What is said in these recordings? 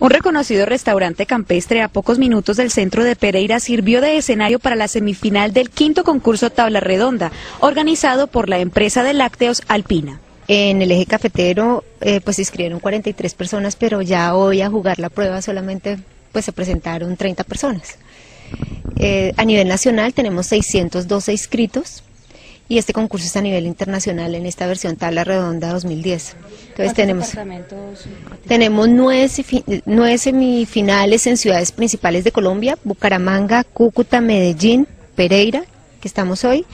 Un reconocido restaurante campestre a pocos minutos del centro de Pereira sirvió de escenario para la semifinal del quinto concurso Tabla Redonda, organizado por la empresa de lácteos Alpina. En el eje cafetero eh, pues se inscribieron 43 personas, pero ya hoy a jugar la prueba solamente pues se presentaron 30 personas. Eh, a nivel nacional tenemos 612 inscritos y este concurso es a nivel internacional en esta versión tabla redonda 2010. Entonces tenemos, tenemos nueve, nueve semifinales en ciudades principales de Colombia, Bucaramanga, Cúcuta, Medellín, Pereira, que estamos hoy.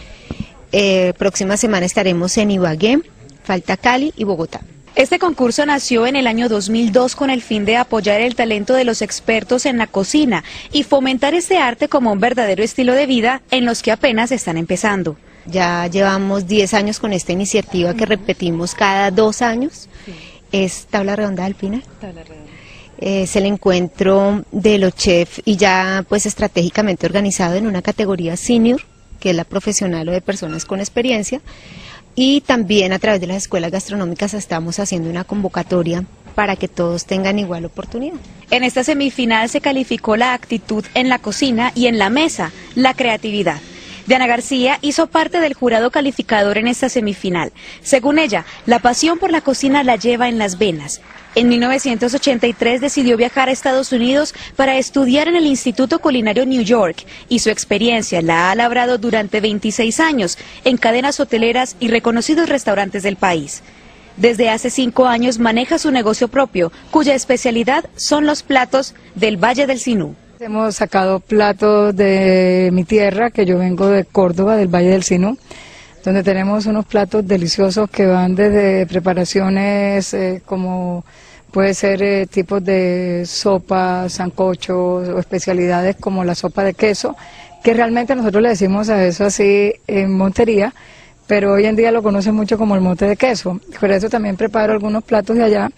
Eh, próxima semana estaremos en Ibagué, Falta Cali y Bogotá. Este concurso nació en el año 2002 con el fin de apoyar el talento de los expertos en la cocina y fomentar este arte como un verdadero estilo de vida en los que apenas están empezando. Ya llevamos 10 años con esta iniciativa que repetimos cada dos años. Es tabla redonda al final. Es el encuentro de los chefs y ya pues estratégicamente organizado en una categoría senior, que es la profesional o de personas con experiencia. Y también a través de las escuelas gastronómicas estamos haciendo una convocatoria para que todos tengan igual oportunidad. En esta semifinal se calificó la actitud en la cocina y en la mesa, la creatividad. Diana García hizo parte del jurado calificador en esta semifinal. Según ella, la pasión por la cocina la lleva en las venas. En 1983 decidió viajar a Estados Unidos para estudiar en el Instituto Culinario New York y su experiencia la ha labrado durante 26 años en cadenas hoteleras y reconocidos restaurantes del país. Desde hace cinco años maneja su negocio propio, cuya especialidad son los platos del Valle del Sinú. Hemos sacado platos de mi tierra, que yo vengo de Córdoba, del Valle del Sinú, donde tenemos unos platos deliciosos que van desde preparaciones eh, como puede ser eh, tipos de sopa, sancochos o especialidades como la sopa de queso, que realmente nosotros le decimos a eso así en Montería, pero hoy en día lo conocen mucho como el mote de queso. Por eso también preparo algunos platos de allá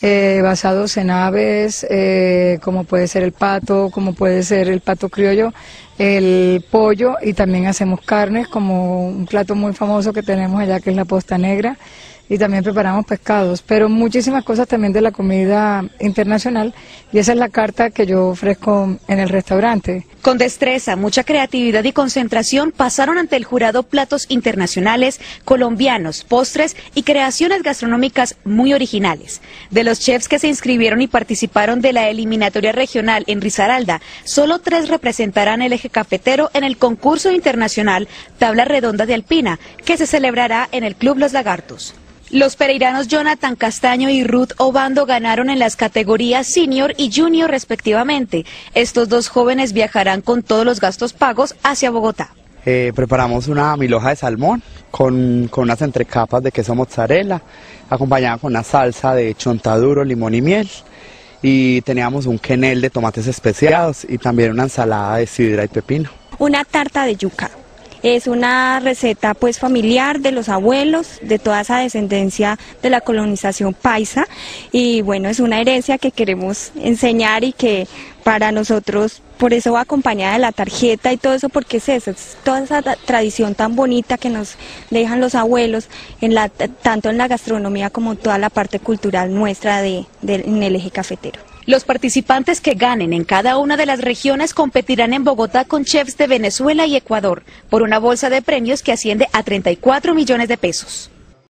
eh, basados en aves, eh, como puede ser el pato, como puede ser el pato criollo, el pollo y también hacemos carnes como un plato muy famoso que tenemos allá que es la posta negra y también preparamos pescados, pero muchísimas cosas también de la comida internacional y esa es la carta que yo ofrezco en el restaurante. Con destreza, mucha creatividad y concentración pasaron ante el jurado platos internacionales, colombianos, postres y creaciones gastronómicas muy originales. De los chefs que se inscribieron y participaron de la eliminatoria regional en Risaralda, solo tres representarán el eje cafetero en el concurso internacional Tabla Redonda de Alpina, que se celebrará en el Club Los Lagartos. Los pereiranos Jonathan Castaño y Ruth Obando ganaron en las categorías senior y junior respectivamente. Estos dos jóvenes viajarán con todos los gastos pagos hacia Bogotá. Eh, preparamos una miloja de salmón con, con, unas entrecapas de queso mozzarella, acompañada con una salsa de chontaduro, limón y miel. Y teníamos un quenel de tomates especiados y también una ensalada de sidra y pepino. Una tarta de yuca. Es una receta pues familiar de los abuelos, de toda esa descendencia de la colonización paisa y bueno, es una herencia que queremos enseñar y que para nosotros, por eso va acompañada de la tarjeta y todo eso, porque es eso, es toda esa tradición tan bonita que nos dejan los abuelos, en la, tanto en la gastronomía como toda la parte cultural nuestra de, en el eje cafetero. Los participantes que ganen en cada una de las regiones competirán en Bogotá con chefs de Venezuela y Ecuador por una bolsa de premios que asciende a 34 millones de pesos.